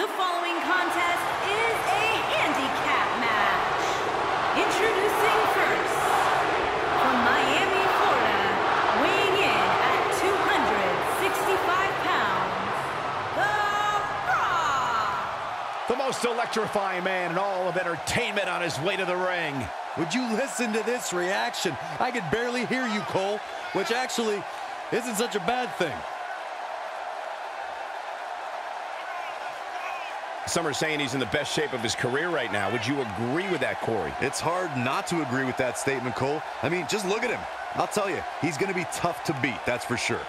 The following contest is a handicap match. Introducing first, from Miami, Florida, weighing in at 265 pounds, The Rock. The most electrifying man in all of entertainment on his way to the ring. Would you listen to this reaction? I could barely hear you, Cole, which actually isn't such a bad thing. Some are saying he's in the best shape of his career right now. Would you agree with that, Corey? It's hard not to agree with that statement, Cole. I mean, just look at him. I'll tell you, he's going to be tough to beat, that's for sure.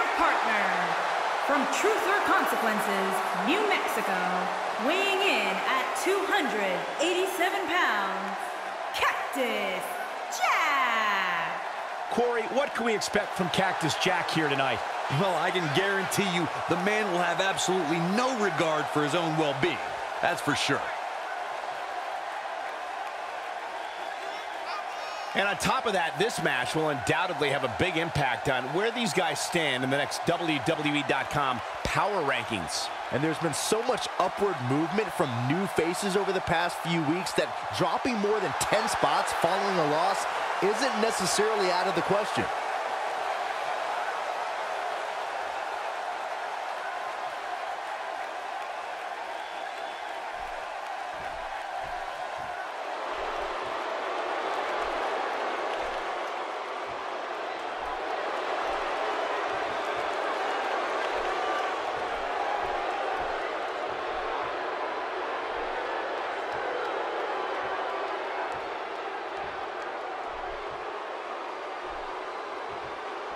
And their partner, from Truth or Consequences, New Mexico, weighing in at 287 pounds, Cactus Jack. Corey, what can we expect from Cactus Jack here tonight? Well, I can guarantee you the man will have absolutely no regard for his own well-being. That's for sure. And on top of that, this match will undoubtedly have a big impact on where these guys stand in the next WWE.com power rankings. And there's been so much upward movement from new faces over the past few weeks that dropping more than 10 spots following a loss isn't necessarily out of the question.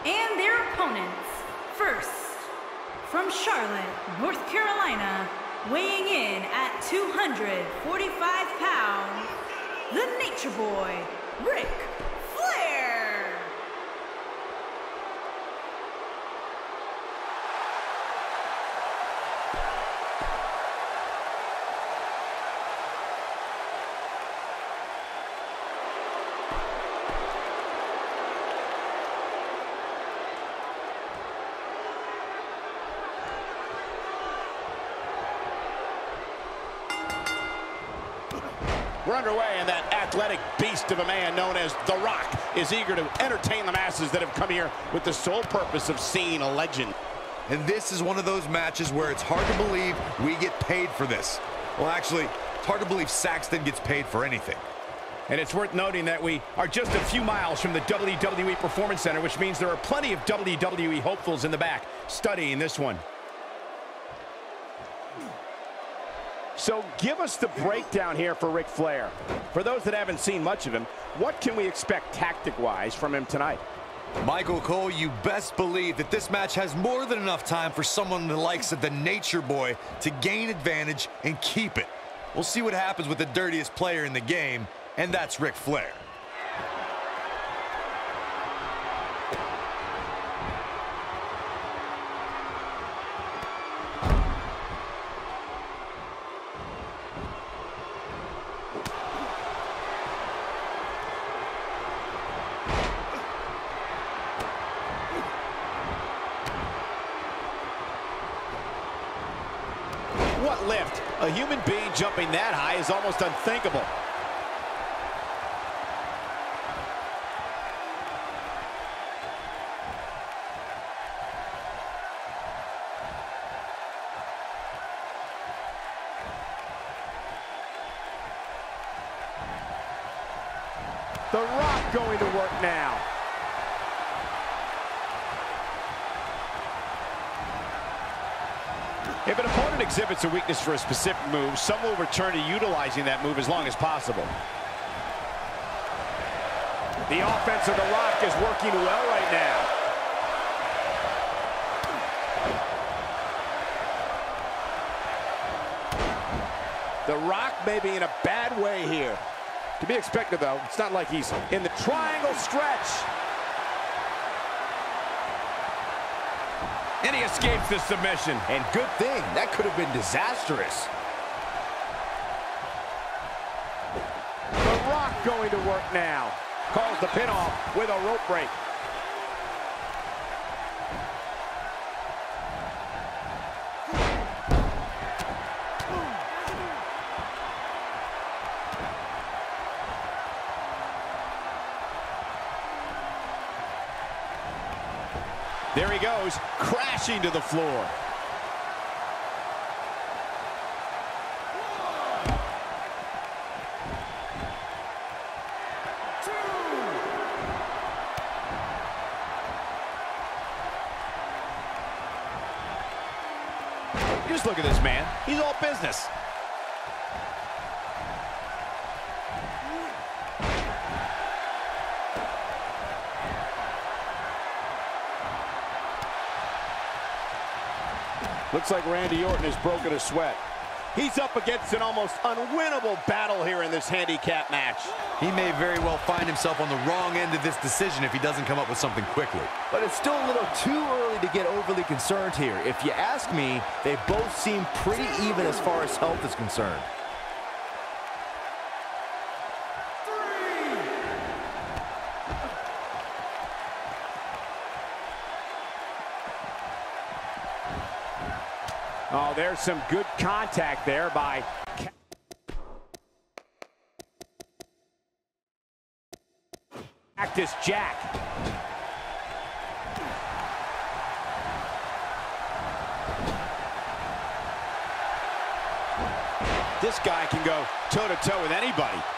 And their opponents, first, from Charlotte, North Carolina, weighing in at 245 pounds, the Nature Boy, Ric Flair. We're underway, and that athletic beast of a man known as The Rock is eager to entertain the masses that have come here with the sole purpose of seeing a legend. And this is one of those matches where it's hard to believe we get paid for this. Well, actually, it's hard to believe Saxton gets paid for anything. And it's worth noting that we are just a few miles from the WWE Performance Center, which means there are plenty of WWE hopefuls in the back studying this one. So give us the breakdown here for Ric Flair. For those that haven't seen much of him, what can we expect tactic-wise from him tonight? Michael Cole, you best believe that this match has more than enough time for someone the likes of the Nature Boy to gain advantage and keep it. We'll see what happens with the dirtiest player in the game, and that's Ric Flair. Jumping that high is almost unthinkable. The Rock going to work now. If an opponent exhibits a weakness for a specific move, some will return to utilizing that move as long as possible. The offense of The Rock is working well right now. The Rock may be in a bad way here. To be expected, though. It's not like he's in the triangle stretch. And he escapes the submission. And good thing. That could have been disastrous. The Rock going to work now. Calls the pin off with a rope break. Crashing to the floor. Just look at this man. He's all business. Looks like Randy Orton has broken a sweat. He's up against an almost unwinnable battle here in this handicap match. He may very well find himself on the wrong end of this decision if he doesn't come up with something quickly. But it's still a little too early to get overly concerned here. If you ask me, they both seem pretty even as far as health is concerned. Oh, there's some good contact there by... Cactus Jack. This guy can go toe-to-toe -to -toe with anybody.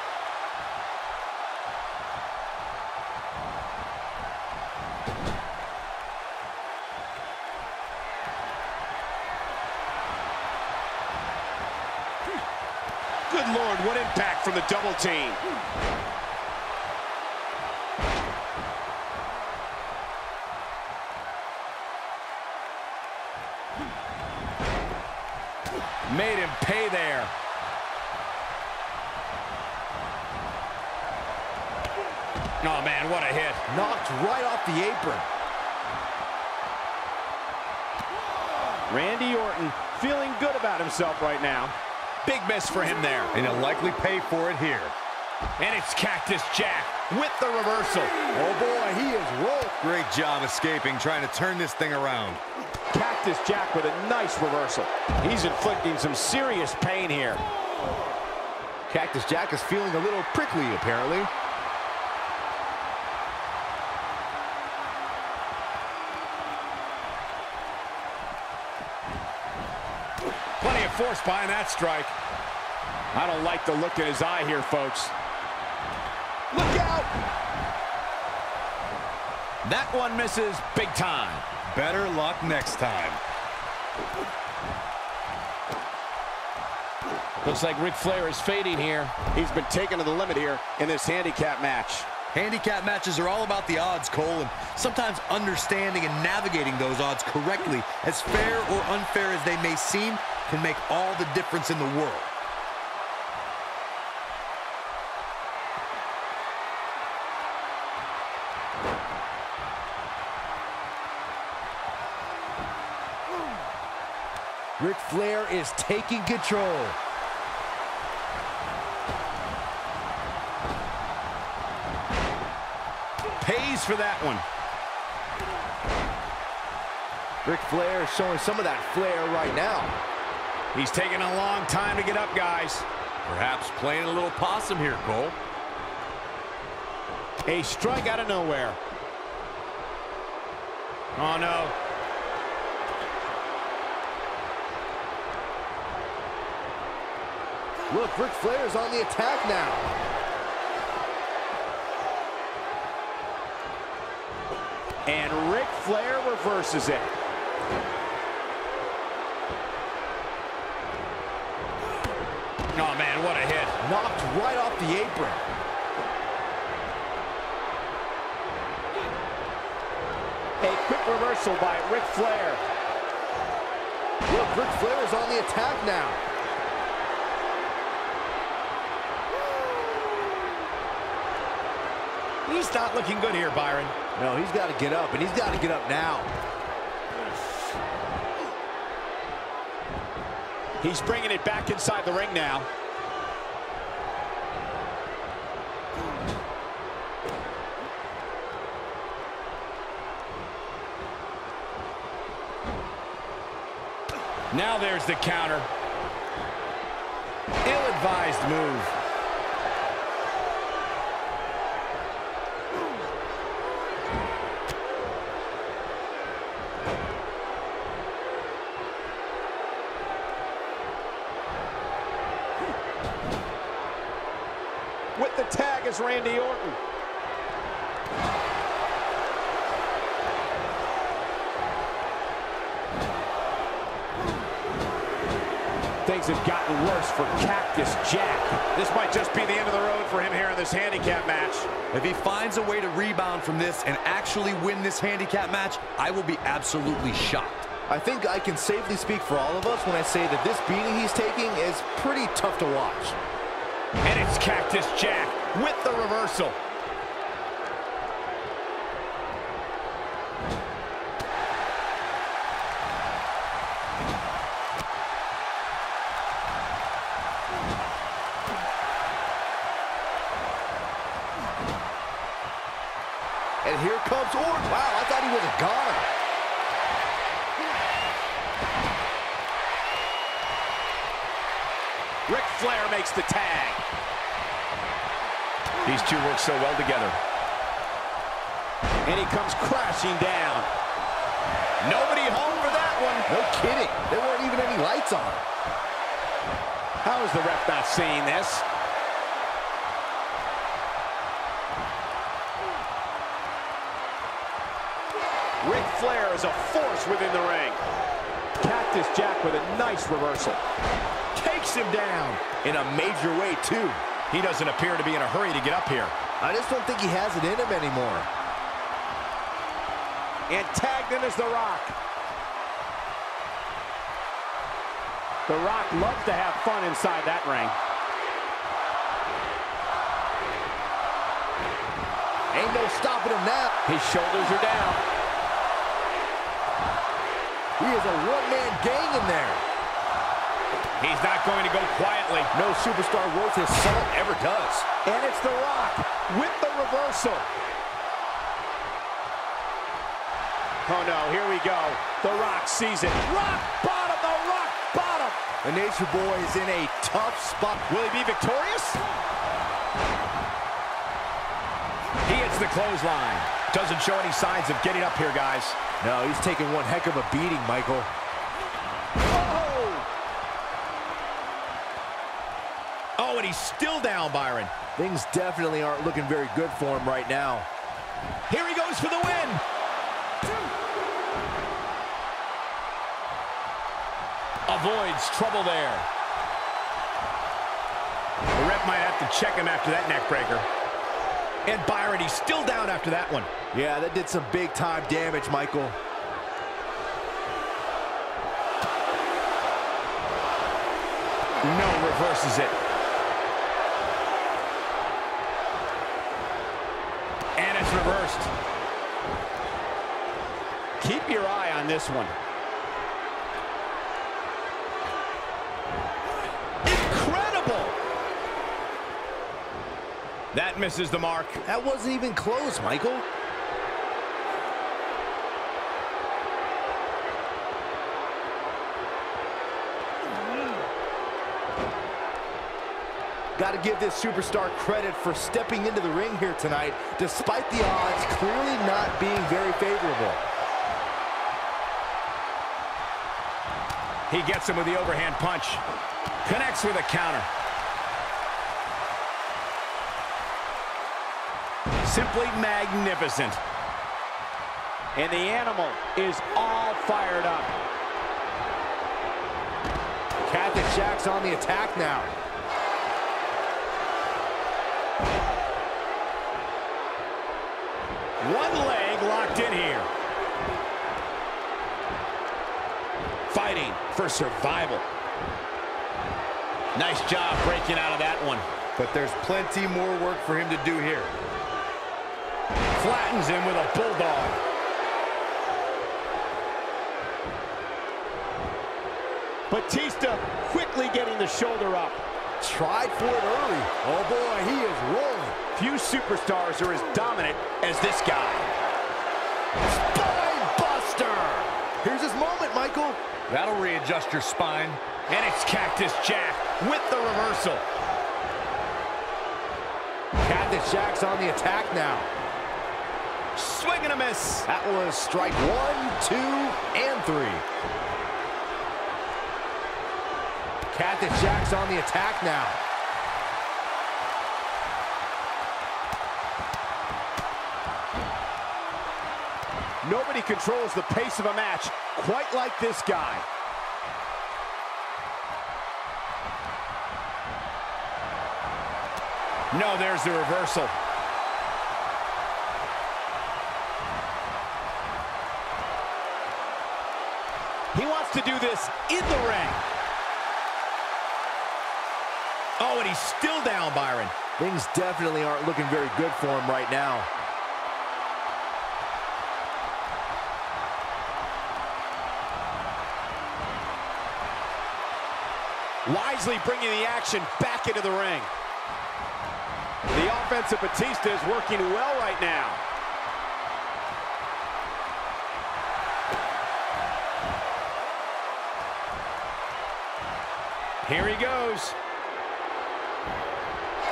Good Lord, what impact from the double team. Made him pay there. Oh, man, what a hit. Knocked right off the apron. Randy Orton feeling good about himself right now. Big miss for him there. And he'll likely pay for it here. And it's Cactus Jack with the reversal. Oh, boy, he is rolled. Great job escaping, trying to turn this thing around. Cactus Jack with a nice reversal. He's inflicting some serious pain here. Cactus Jack is feeling a little prickly, apparently. Force behind that strike. I don't like the look in his eye here, folks. Look out! That one misses big time. Better luck next time. Looks like Ric Flair is fading here. He's been taken to the limit here in this handicap match. Handicap matches are all about the odds, Cole, and sometimes understanding and navigating those odds correctly, as fair or unfair as they may seem, can make all the difference in the world. Ric Flair is taking control. Pays for that one. Ric Flair is showing some of that flair right now. He's taking a long time to get up, guys. Perhaps playing a little possum here, Cole. A strike out of nowhere. Oh, no. Look, Ric Flair's on the attack now. And Ric Flair reverses it. Oh, man, what a hit. Knocked right off the apron. A quick reversal by Ric Flair. Look, Ric Flair is on the attack now. He's not looking good here, Byron. No, he's got to get up, and he's got to get up now. He's bringing it back inside the ring now. Now there's the counter. Ill-advised move. Tag is Randy Orton. Things have gotten worse for Cactus Jack. This might just be the end of the road for him here in this handicap match. If he finds a way to rebound from this and actually win this handicap match, I will be absolutely shocked. I think I can safely speak for all of us when I say that this beating he's taking is pretty tough to watch. And it's Cactus Jack with the reversal. And here comes Orton. Wow, I thought he was a goner. Ric Flair makes the tag. These two work so well together. And he comes crashing down. Nobody home for that one. No kidding. There weren't even any lights on. How is the ref not seeing this? Ric Flair is a force within the ring. Cactus Jack with a nice reversal. Takes him down. In a major way, too. He doesn't appear to be in a hurry to get up here. I just don't think he has it in him anymore. And tagged in is The Rock. The Rock loves to have fun inside that ring. Ain't no stopping him now. His shoulders are down. He is a one-man gang in there. He's not going to go quietly. No superstar worth his salt ever does. And it's The Rock with the reversal. Oh no, here we go. The Rock sees it. Rock bottom, The Rock bottom. The Nature Boy is in a tough spot. Will he be victorious? He hits the clothesline. Doesn't show any signs of getting up here, guys. No, he's taking one heck of a beating, Michael. Oh, and he's still down, Byron. Things definitely aren't looking very good for him right now. Here he goes for the win. Avoids trouble there. The ref might have to check him after that neck breaker. And Byron, he's still down after that one. Yeah, that did some big-time damage, Michael. No, reverses it. this one. Incredible! That misses the mark. That wasn't even close, Michael. Got to give this superstar credit for stepping into the ring here tonight, despite the odds clearly not being very favorable. He gets him with the overhand punch. Connects with a counter. Simply magnificent. And the animal is all fired up. Cactus Jack's on the attack now. One leg locked in here. For survival. Nice job breaking out of that one. But there's plenty more work for him to do here. Flattens him with a bulldog. Batista quickly getting the shoulder up. Tried for it early. Oh boy, he is rolling. Few superstars are as dominant as this guy. That'll readjust your spine. And it's Cactus Jack with the reversal. Cactus Jack's on the attack now. Swing and a miss. That was strike one, two, and three. Cactus Jack's on the attack now. Nobody controls the pace of a match quite like this guy. No, there's the reversal. He wants to do this in the ring. Oh, and he's still down, Byron. Things definitely aren't looking very good for him right now. Wisely bringing the action back into the ring. The offense of Batista is working well right now. Here he goes.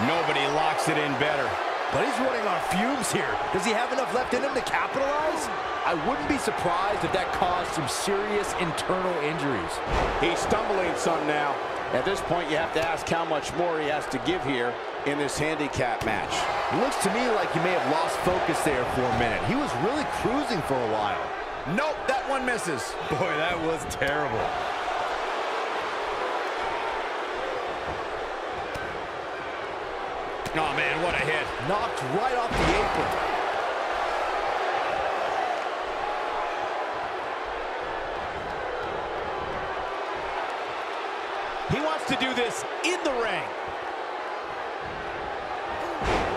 Nobody locks it in better. But he's running on fumes here. Does he have enough left in him to capitalize? I wouldn't be surprised if that caused some serious internal injuries. He's stumbling some now. At this point, you have to ask how much more he has to give here in this handicap match. Looks to me like he may have lost focus there for a minute. He was really cruising for a while. Nope, that one misses. Boy, that was terrible. Oh, man, what a hit. Knocked right off the apron. He in the ring.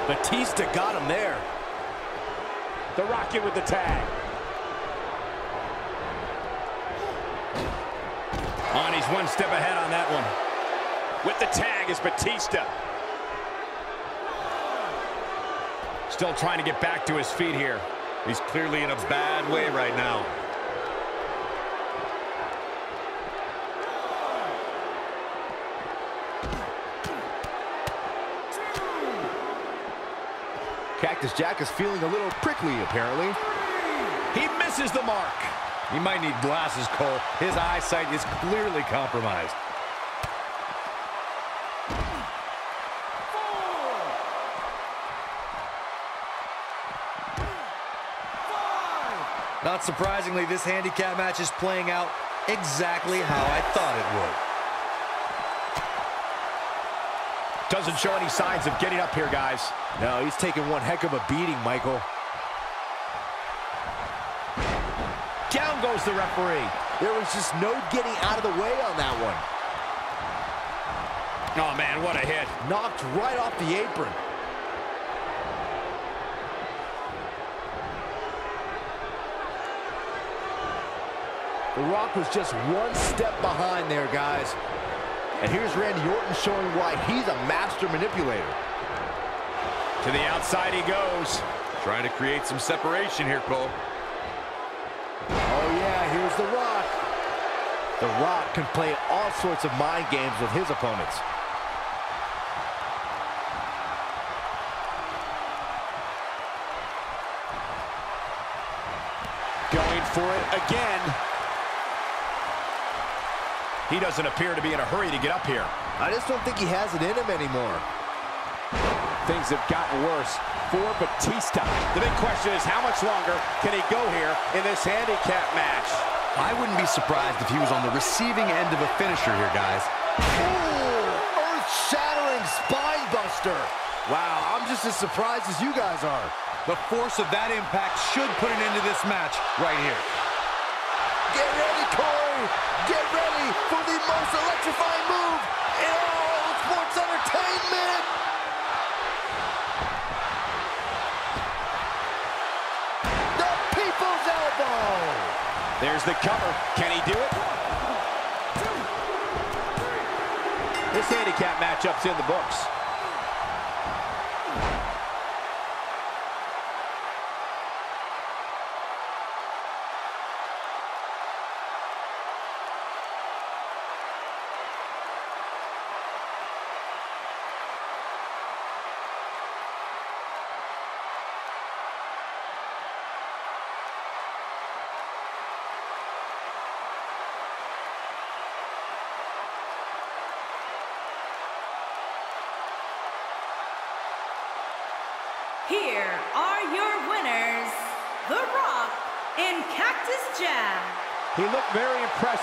Batista got him there. The Rocket with the tag. On, he's one step ahead on that one. With the tag is Batista. Still trying to get back to his feet here. He's clearly in a bad way right now. Cactus Jack is feeling a little prickly, apparently. He misses the mark. He might need glasses, Cole. His eyesight is clearly compromised. Not surprisingly, this handicap match is playing out exactly how I thought it would. Doesn't show any signs of getting up here, guys. No, he's taking one heck of a beating, Michael. Down goes the referee. There was just no getting out of the way on that one. Oh, man, what a hit. Knocked right off the apron. The Rock was just one step behind there, guys. And here's Randy Orton showing why he's a master manipulator. To the outside he goes. Trying to create some separation here, Cole. Oh, yeah, here's The Rock. The Rock can play all sorts of mind games with his opponents. Going for it again. He doesn't appear to be in a hurry to get up here. I just don't think he has it in him anymore. Things have gotten worse for Batista. The big question is how much longer can he go here in this handicap match? I wouldn't be surprised if he was on the receiving end of a finisher here, guys. Ooh, earth-shattering spine buster. Wow, I'm just as surprised as you guys are. The force of that impact should put an end to this match right here. Get ready, Corey. Get ready for the most electrifying move in all sports entertainment. The People's Elbow. There's the cover. Can he do it? This handicap matchup's in the books. Here are your winners, The Rock and Cactus Jack. He looked very impressive.